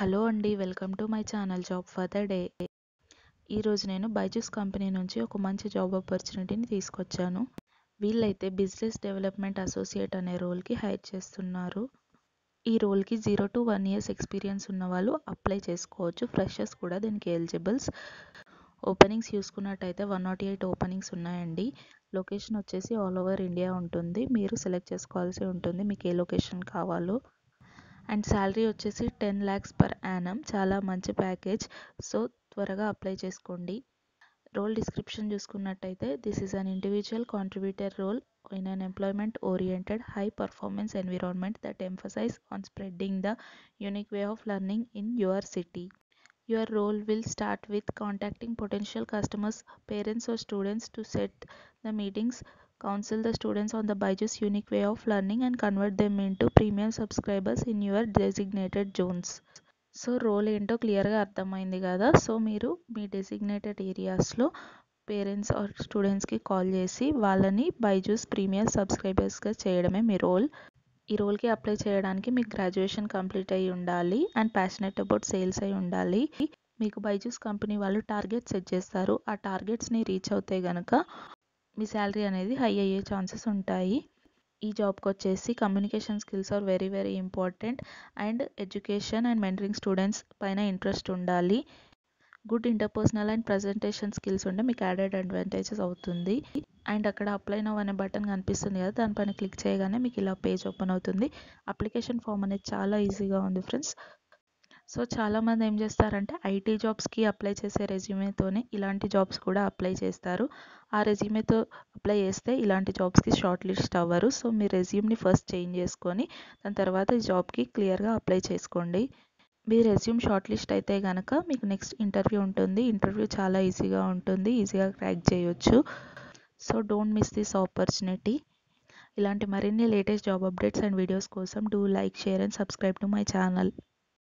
Hello అండి welcome to my channel job for the day. ఈరోజు నేను బైజూస్ కంపెనీ నుంచి ఒక మంచి జాబ్ ఆపర్చునిటీని తీసుకొచ్చాను. వీళ్ళైతే బిజినెస్ డెవలప్మెంట్ అసోసియేట్ అనే రోల్కి హైర్ చేస్తున్నారు. ఈ రోల్కి zero to one years experience ఉన్న వాళ్ళు అప్లై చేసుకోవచ్చు. ఫ్రెషర్స్ కూడా దీనికి ఎలిజిబుల్స్. ఓపెనింగ్స్ చూసుకున్నట్టయితే వన్ నాట్ ఎయిట్ ఓపెనింగ్స్ ఉన్నాయండి. లొకేషన్ వచ్చేసి ఆల్ ఓవర్ ఇండియా ఉంటుంది. మీరు సెలెక్ట్ చేసుకోవాల్సి ఉంటుంది మీకు ఏ లొకేషన్ కావాలో. అండ్ శాలరీ వచ్చేసి టెన్ ల్యాక్స్ పర్ యానం. చాలా మంచి ప్యాకేజ్. సో త్వరగా అప్లై చేసుకోండి. రోల్ డిస్క్రిప్షన్ చూసుకున్నట్టయితే this is an individual contributor role in an employment oriented high performance environment that emphasise on spreading the unique way of learning in your city. Your role will start with contacting potential customers, parents, or students to set the meetings, counsel the students on the Byju's unique way of learning, and convert them into premium subscribers in your designated zones. So role ఏంటో క్లియర్గా అర్థమైంది కదా? So మీరు మీ designated ఏరియాస్లో parents or స్టూడెంట్స్కి call చేసి వాళ్ళని బైజూస్ ప్రీమియం సబ్స్క్రైబర్స్గా చేయడమే మీ రోల్ ఈ రోల్కి అప్లై చేయడానికి మీకు గ్రాడ్యుయేషన్ కంప్లీట్ అయి ఉండాలి అండ్ ప్యాషనెట్ అబౌట్ సేల్స్ అయి ఉండాలి. మీకు బైజూస్ కంపెనీ వాళ్ళు టార్గెట్ సెట్ చేస్తారు. ఆ టార్గెట్స్ని రీచ్ అవుతే కనుక మీ శాలరీ అనేది హై అయ్యే ఛాన్సెస్ ఉంటాయి. ఈ జాబ్కి వచ్చేసి communication skills are very very important. And education and mentoring students పైన ఇంట్రెస్ట్ ఉండాలి. Good interpersonal and presentation skills ఉంటే మీకు యాడెడ్ అడ్వాంటేజెస్ అవుతుంది. అండ్ అక్కడ అప్లై నవ్ అనే బటన్ కనిపిస్తుంది కదా దానిపైన క్లిక్ చేయగానే మీకు ఇలా పేజ్ ఓపెన్ అవుతుంది. అప్లికేషన్ ఫామ్ అనేది చాలా ఈజీగా ఉంది ఫ్రెండ్స్. సో చాలామంది ఏం చేస్తారంటే ఐటీ జాబ్స్కి అప్లై చేసే రెజ్యూమేతోనే ఇలాంటి జాబ్స్ కూడా అప్లై చేస్తారు. ఆ రెజ్యూమేతో అప్లై చేస్తే ఇలాంటి జాబ్స్కి షార్ట్ లిస్ట్ అవ్వరు. సో మీ రెజ్యూమ్ని ఫస్ట్ చేంజ్ చేసుకొని దాని తర్వాత ఈ జాబ్కి క్లియర్గా అప్లై చేసుకోండి. మీ రెజ్యూమ్ షార్ట్ లిస్ట్ అయితే కనుక మీకు నెక్స్ట్ ఇంటర్వ్యూ ఉంటుంది. ఇంటర్వ్యూ చాలా ఈజీగా ఉంటుంది. ఈజీగా క్రాక్ చేయొచ్చు. So don't miss this opportunity. ఇలాంటి మరిన్ని latest job updates and videos కోసం do like share and subscribe to my channel.